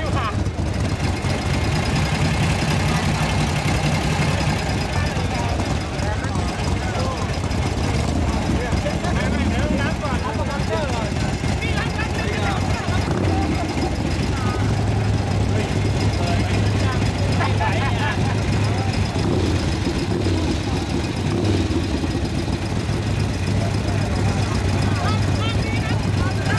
ด้วยค่ะ